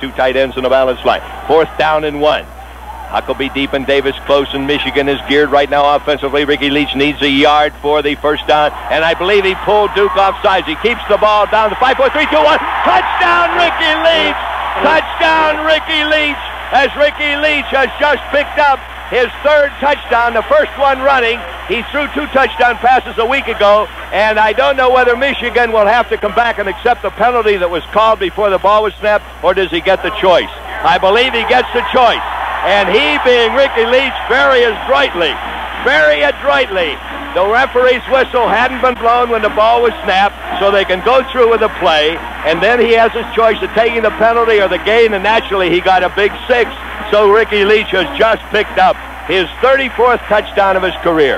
Two tight ends on the balance line. Fourth down and one. Huckleby deep and Davis close and Michigan is geared right now offensively. Ricky Leach needs a yard for the first down. And I believe he pulled Duke off sides. He keeps the ball down to 5, 4, 3, 2, 1. Touchdown, Ricky Leach! Touchdown, Ricky Leach! As Ricky Leach has just picked up his third touchdown, the first one running. He threw two touchdown passes a week ago, and I don't know whether Michigan will have to come back and accept the penalty that was called before the ball was snapped, or does he get the choice? I believe he gets the choice. And he, being Ricky Leach, very adroitly, very adroitly, the referee's whistle hadn't been blown when the ball was snapped, so they can go through with the play, and then he has his choice of taking the penalty or the gain, and naturally he got a big six, so Ricky Leach has just picked up his 34th touchdown of his career.